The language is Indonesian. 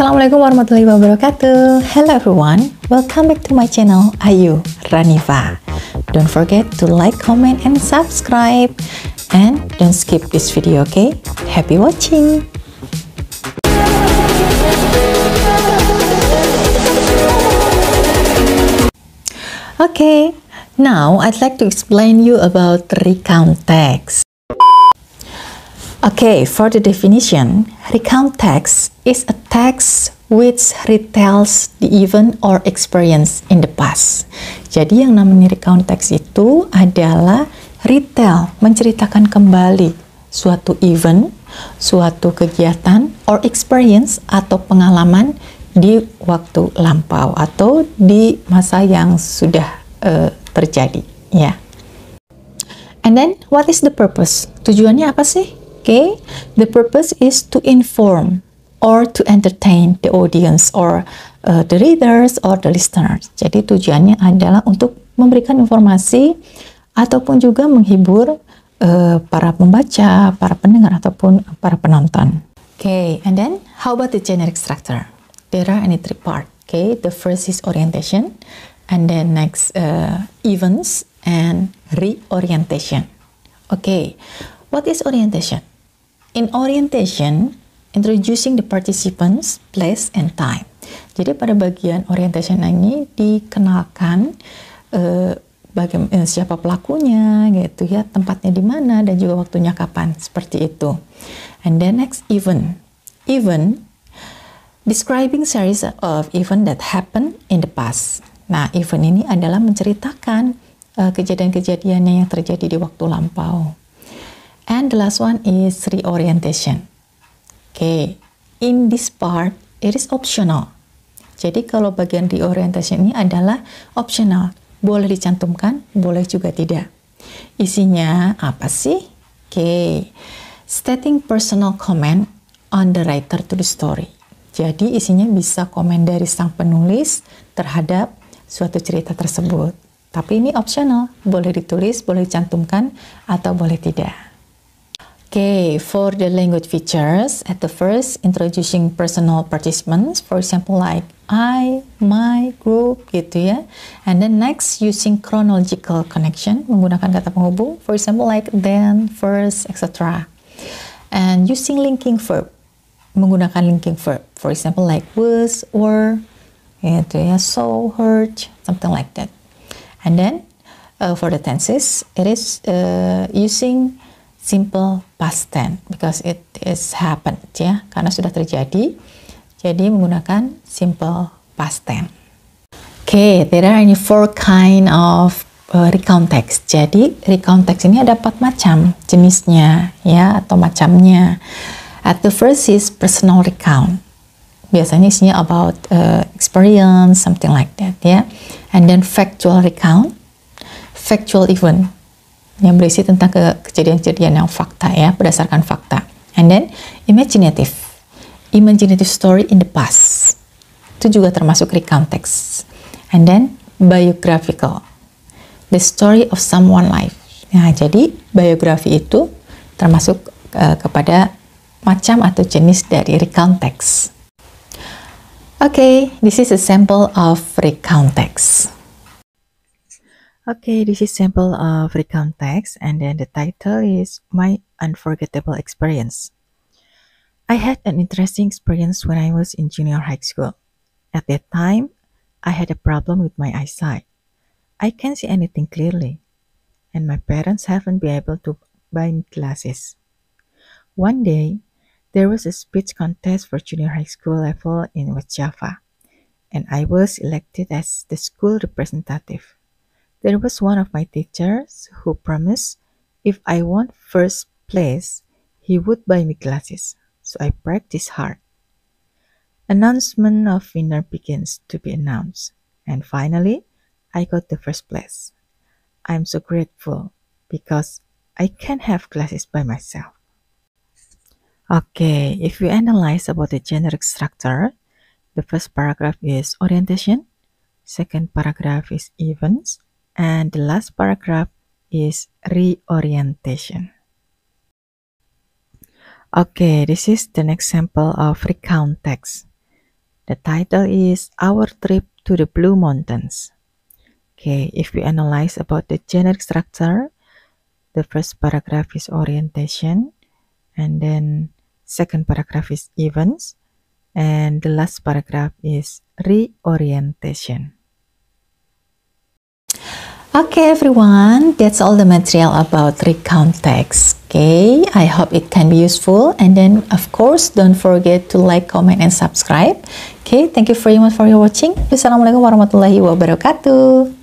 Assalamualaikum warahmatullahi wabarakatuh. Hello everyone, welcome back to my channel Ayu Raniva. Don't forget to like, comment, and subscribe. And don't skip this video, okay? Happy watching! Okay, now I'd like to explain you about recount text. Okay, for the definition, recount text is a text which retells the event or experience in the past. Jadi yang namanya recount text itu adalah retell, menceritakan kembali suatu event, suatu kegiatan or experience atau pengalaman di waktu lampau atau di masa yang sudah uh, terjadi, ya. Yeah. And then what is the purpose? Tujuannya apa sih? Okay, the purpose is to inform or to entertain the audience or uh, the readers or the listeners. Jadi tujuannya adalah untuk memberikan informasi ataupun juga menghibur uh, para pembaca, para pendengar ataupun para penonton. Okay, and then how about the generic structure? There are any three part. Okay, the first is orientation, and then next uh, events and reorientation. Okay, what is orientation? In orientation, introducing the participants, place, and time. Jadi pada bagian orientation ini dikenalkan uh, bagaimana siapa pelakunya, gitu ya, tempatnya di mana dan juga waktunya kapan, seperti itu. And then next event, event describing series of event that happen in the past. Nah, event ini adalah menceritakan uh, kejadian-kejadian yang terjadi di waktu lampau. And the last one is reorientation. Okay, in this part it is optional. Jadi kalau bagian reorientation ini adalah optional, boleh dicantumkan, boleh juga tidak. Isinya apa sih? Oke, okay. stating personal comment on the writer to the story. Jadi isinya bisa komen dari sang penulis terhadap suatu cerita tersebut. Tapi ini optional, boleh ditulis, boleh dicantumkan, atau boleh tidak. Okay, for the language features, at the first, introducing personal participants, for example, like I, my, group, gitu ya. And then next, using chronological connection, menggunakan kata penghubung, for example, like then, first, etc. And using linking verb, menggunakan linking verb, for example, like was, or, gitu ya, saw, heard, something like that. And then, uh, for the tenses, it is uh, using simple past tense because it is happened ya karena sudah terjadi. Jadi menggunakan simple past tense. Okay, there are any four kind of uh, recount text. Jadi recount text ini ada empat macam jenisnya ya atau macamnya. At the first is personal recount. Biasanya isinya about uh, experience something like that ya. And then factual recount. Factual event yang berisi tentang ke kejadian-kejadian yang fakta ya, berdasarkan fakta. And then imaginative, imaginative story in the past. Itu juga termasuk recount text. And then biographical, the story of someone life. Nah, jadi biografi itu termasuk uh, kepada macam atau jenis dari recount text. Okay, this is a sample of recount text. Okay, this is sample of recount text and then the title is My Unforgettable Experience. I had an interesting experience when I was in junior high school. At that time, I had a problem with my eyesight. I can't see anything clearly, and my parents haven't been able to buy me glasses. One day, there was a speech contest for junior high school level in West Java, and I was elected as the school representative. There was one of my teachers who promised if I won first place, he would buy me glasses. So I practiced hard. Announcement of winner begins to be announced. And finally, I got the first place. I'm so grateful because I can have glasses by myself. Okay, if we analyze about the generic structure, the first paragraph is orientation, second paragraph is events, and the last paragraph is reorientation. Okay, this is the next sample of recount text. The title is Our Trip to the Blue Mountains. Okay, if we analyze about the generic structure, the first paragraph is orientation, and then second paragraph is events, and the last paragraph is reorientation. Okay everyone, that's all the material about recount text. Okay, I hope it can be useful and then of course don't forget to like, comment, and subscribe. Okay, thank you very much for your watching. Wassalamualaikum warahmatullahi wabarakatuh.